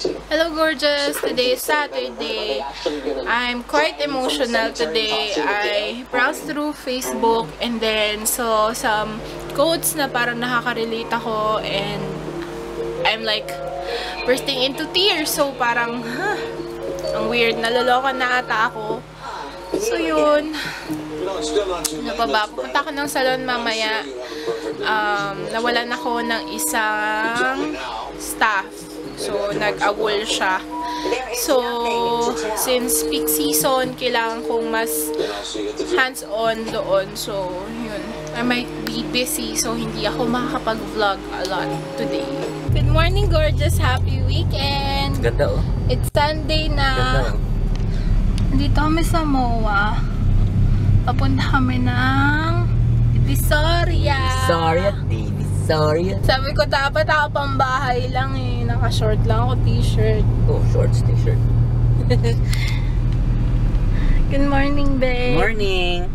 Hello gorgeous! Today is Saturday. I'm quite emotional today. I browsed through Facebook and then saw some quotes na parang nakaka-relate ako and I'm like bursting into tears. So parang, huh, ang weird. Naloloka na ata ako. So yun. Ano pa ba? Ng salon mamaya. Um, nawalan ako ng isang staff. So, nag-awol siya. So, since peak season, kailangan kong mas hands-on doon. So, yun. I might be busy, so hindi ako makakapag-vlog a lot today. Good morning, gorgeous! Happy weekend! Ganda oh. It's Sunday Ganda na. oh. Dito kami sa MOA. Papunta kami ng Divisoria. Sorry at... Sabi ko dapat ako pang bahay lang eh. Naka-short lang ako t-shirt. Oh, shorts t-shirt. Good morning, babe. Morning!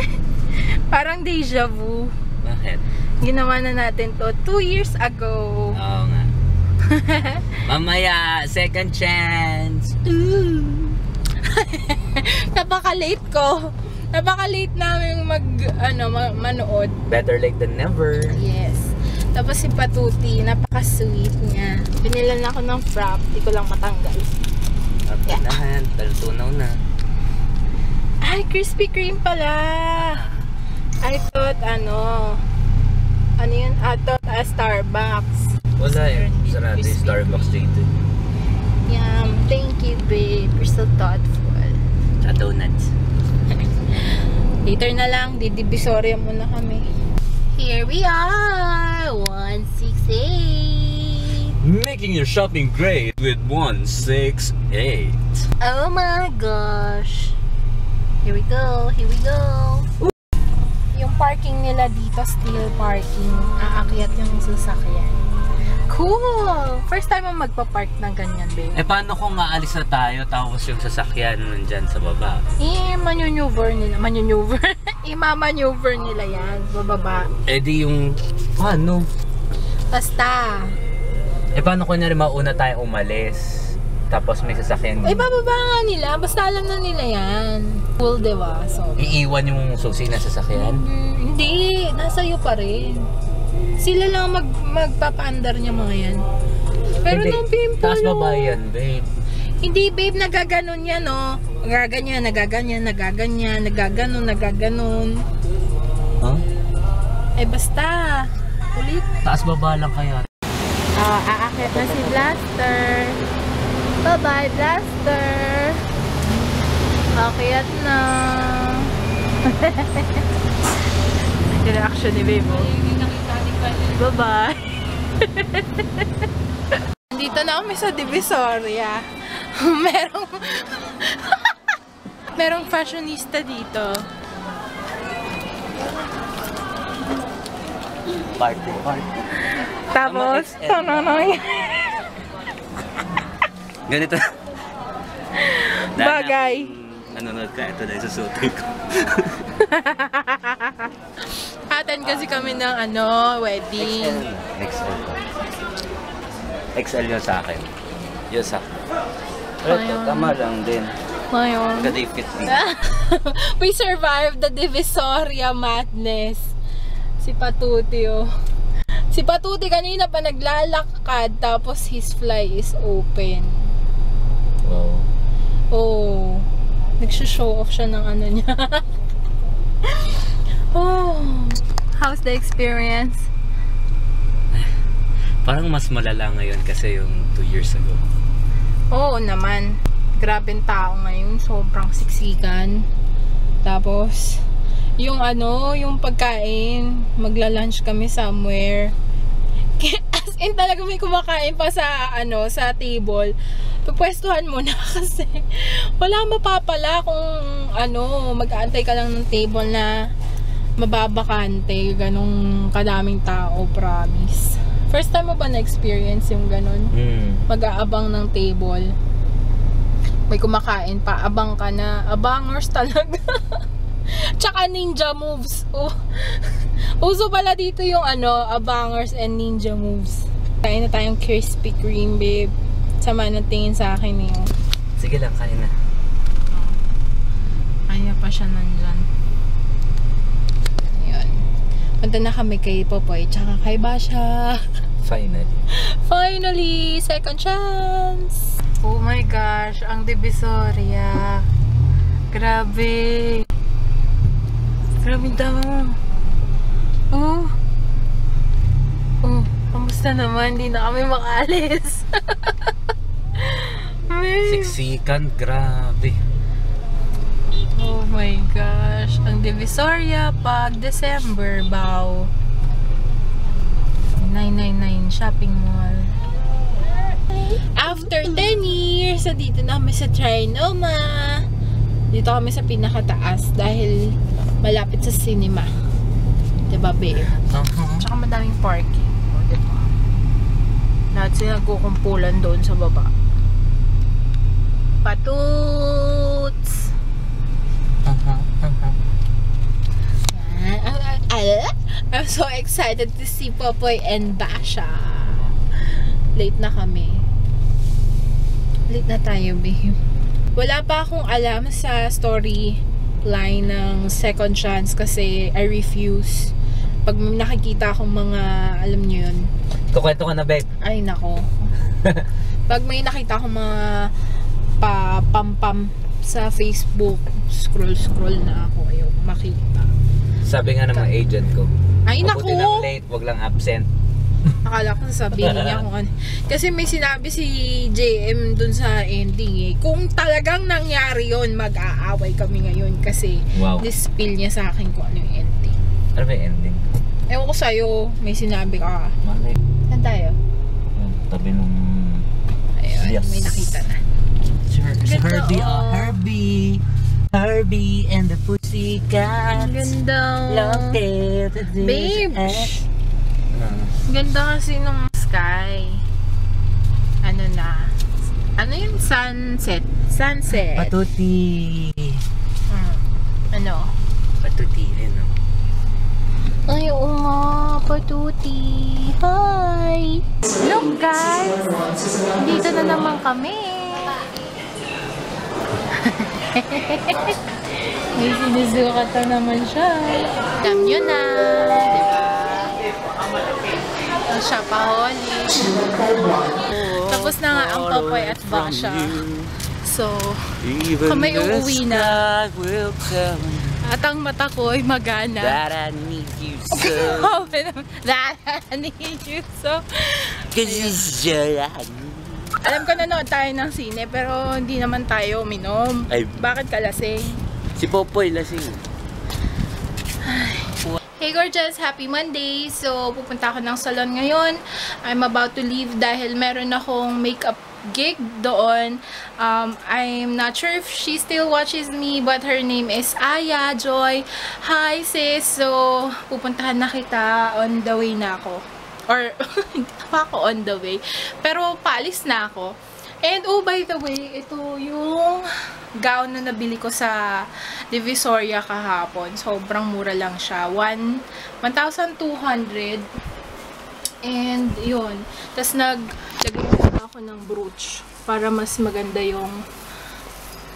Parang deja vu. Bakit? Ginawa na natin to two years ago. Oo nga. Mamaya, second chance. Ooh. Napaka-late ko. Napaka-late namin mag, ano, ma- manood. Better late than never. Yes. Tapos si Patuti, napaka-sweet niya. Binilan ako ng frap, di ko lang matanggal. At unahan, taltunaw na. Ay, Krispy Kreme pala! I thought, ano, ano yun? I thought a Starbucks. Wala eh. Sarado yung. Starbucks dito. Yum. Thank you, babe. You're so thoughtful. Sa donuts. Later na lang, didivisorya muna kami. Here we are! 168! Making your shopping great with 168. Oh my gosh! Here we go, here we go! Yung parking nila dito, steel parking. Aakyat yung sasakyan. Cool! First time mo magpa-park ng ganyan, babe. Eh paano kung aalis na tayo tapos yung sasakyan nandyan sa baba? Eh, maneuver nila. Maneuver? Ima-maneuver nila yan. Bababa. Eh di yung... Paano? Basta. Eh paano kung rin mauna tayo umalis? Tapos may sasakyan. Eh, bababa nga nila. Basta alam na nila yan. Cool, diba? So, Iiwan yung susi na sasakyan? Hmm, hindi. Nasa iyo pa rin. Sila lang mag, magpapaandar niya mga yan. Pero Hindi. nung pimple, Taas baba yan, babe. Hindi, babe, nagaganon yan, no? Nagaganyan, nagaganyan, nagaganyan, nagaganon, nagaganon. Huh? Eh, basta. Ulit. Taas baba lang kaya. Ah, aakit na si Blaster. Bye-bye, Blaster. Akyat na. Reaction ni Babe. oh. Bye-bye. Dito na kami sa Divisoria. merong merong fashionista dito. Party, party. Tapos, XL. tanong Ganito. Bagay. Nanonood ka, ito na yung susutin ko. Attend kasi kami ng ano, wedding. XL. XL yun sa akin. Yun sa Pero ito, tama lang din. Ngayon. Fit din. We survived the Divisoria madness. Si Patuti, oh. Si Patuti kanina pa naglalakad tapos his fly is open. Wow. Oh. Nagsushow off siya ng ano niya. oh. How's the experience? Parang mas malala ngayon kasi yung 2 years ago. Oo naman. Grabe ang tao ngayon. Sobrang siksikan. Tapos, yung ano, yung pagkain, magla-lunch kami somewhere. As in talaga may kumakain pa sa ano, sa table. Pupwestuhan mo na kasi wala mapapala kung ano, mag-aantay ka lang ng table na mababakante, ganong kadaming tao, promise. First time mo ba na-experience yung ganon? Hmm. mag-aabang ng table. May kumakain pa, abang ka na. Abangers talaga. Tsaka ninja moves. Oh. Uso pala dito yung ano, abangers and ninja moves. Kain na tayong Krispy Kreme, babe. Sama ng tingin sa akin eh. Sige lang, kain na. Kaya pa siya nandyan. Ayun. Punta na kami kay Popoy tsaka kay Basha. Finally. Finally! Second chance! Oh my gosh, ang Divisoria. Grabe. Grabe. Oh. Oh, kamusta naman? Hindi na kami makaalis. Siksikan, grabe. Oh my gosh. Ang Divisoria pag December, bow. 999 shopping mall. After 10 years, so dito na kami sa Trinoma. Dito kami sa pinakataas dahil malapit sa cinema. Diba, babe? Uh-huh. Tsaka madaming parking. O, diba? Lahat sila nagkukumpulan doon sa baba. Patuts! Uh-huh. Uh-huh. Ah, ah, ah, I'm so excited to see Popoy and Basha. Late na kami. Late na tayo, babe. Wala pa akong alam sa story line ng second chance kasi I refuse. Pag nakikita akong mga, alam nyo yun, Kukwento ka na, babe. ay nako. Pag may nakita akong mga pa pam pam sa Facebook, scroll scroll na ako ayaw makita. Sabi nga ng mga agent ko. Ay Mabuti lang late, wag lang absent. Akala ko sasabihin niya kung ano. Kasi may sinabi si JM dun sa ending eh. Kung talagang nangyari yon mag-aaway kami ngayon kasi Wow. dispill niya sa akin kung ano yung ending. Ano ba yung ending? Ewan ko sa'yo, may sinabi ka. Malay. Saan tayo? Tabi nung... Ayun, Yes. may nakita na. Her- si Ganda, Herbie, oh. oh. Herbie. Herbie and the Pussycats. Ganda. Long tail to this Babe! Ah. Ganda kasi nung sky. Ano na? Ano yung sunset? Sunset. Patuti. Hmm. Ano? Patuti, ayun oh. Ay, oo nga, patuti. Hi! Look guys! Dito na naman kami. May sinusukat na naman siya. Alam nyo na, Ang shopaholic. Tapos na nga ang Popoy at Basha. So, Kami uuwi na. at ang mata ko ay magana. that I need you so. That I need you so. Cause it's just Alam ko nanood tayo ng sine pero hindi naman tayo uminom. Ay. Bakit ka lasing? Si Popoy lasing. Hey gorgeous! Happy Monday! So, pupunta ako ng salon ngayon. I'm about to leave dahil meron akong makeup gig doon. Um, I'm not sure if she still watches me but her name is Aya Joy. Hi sis! So, pupuntahan na kita. On the way na ako. Or, hindi pa ako on the way. Pero, paalis na ako. And, oh, by the way, ito yung gown na nabili ko sa Divisoria kahapon. Sobrang mura lang siya. One- 1,200. And, yun. Tapos, naglagay na ako ng brooch para mas maganda yung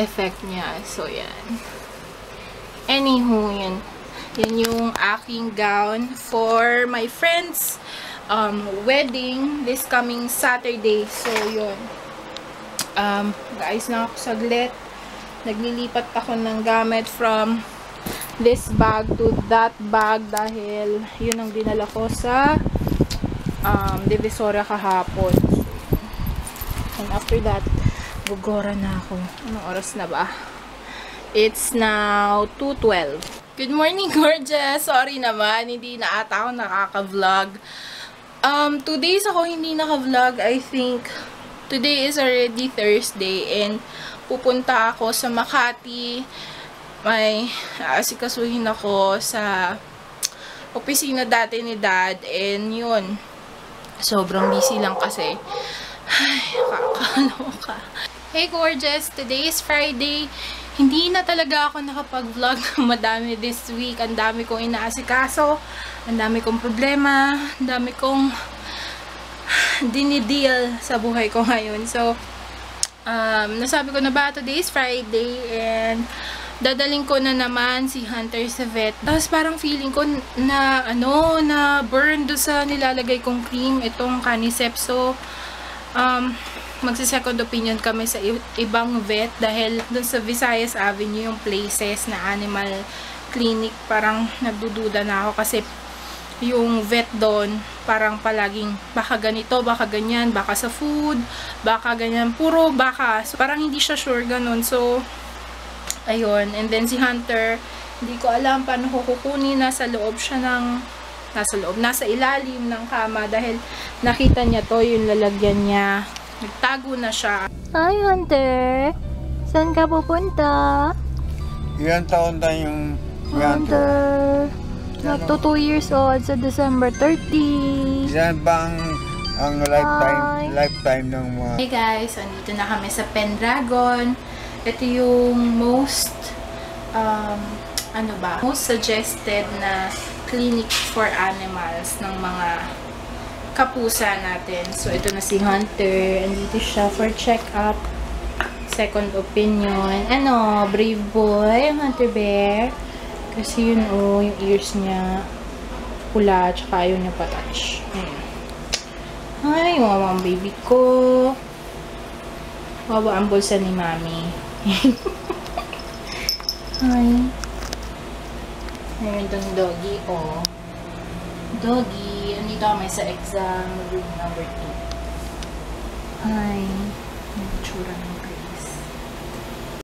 effect niya. So, yan. Anywho, yan. Yan yung aking gown for my friend's um, wedding this coming Saturday. So, yun. Um, guys, na ako saglit. Naglilipat ako ng gamit from this bag to that bag dahil yun ang dinala ko sa um, Divisoria kahapon. And after that, gugora na ako. Anong oras na ba? It's now 2.12. Good morning, gorgeous! Sorry naman, hindi na ata ako nakaka-vlog. Um, two ako hindi naka-vlog. I think today is already Thursday and pupunta ako sa Makati. May asikasuhin ako sa opisina dati ni dad and yun sobrang busy lang kasi. Ay, kakaloka hey gorgeous! Today is Friday. Hindi na talaga ako nakapag-vlog ng madami this week. Ang dami kong inaasikaso. Ang dami kong problema. Ang dami kong dinideal sa buhay ko ngayon. So, um, nasabi ko na ba, today is Friday and dadaling ko na naman si Hunter sa vet. Tapos parang feeling ko na, ano, na burn do sa nilalagay kong cream, itong Canicep. So, um, magsi-second opinion kami sa ibang vet dahil dun sa Visayas Avenue yung places na animal clinic parang nagdududa na ako kasi yung vet doon parang palaging baka ganito, baka ganyan, baka sa food, baka ganyan, puro baka. So, parang hindi siya sure ganun. So, ayun. And then si Hunter, hindi ko alam paano ko kukunin. Nasa loob siya ng, nasa loob, nasa ilalim ng kama dahil nakita niya to, yung lalagyan niya. Nagtago na siya. Hi, Hunter! Saan ka pupunta? Ilan taon na yung yan to? Magto 2 years old sa December 30. Ilan ba ang, lifetime, Hi. lifetime ng mga... Hey guys, andito na kami sa Pendragon. Ito yung most, um, ano ba, most suggested na clinic for animals ng mga kapusa natin. So, ito na si Hunter. Andito siya for check-up. Second opinion. Ano, brave boy, Hunter Bear. Kasi yun, oh, yung ears niya pula, tsaka ayaw niya patouch. Ayan. Ay, wawa ang baby ko. Wawa ang bulsa ni mami. Hi. Ayun tong doggy, oh. Doggy, andito kami sa exam room number 2. Hi. Ang tsura ng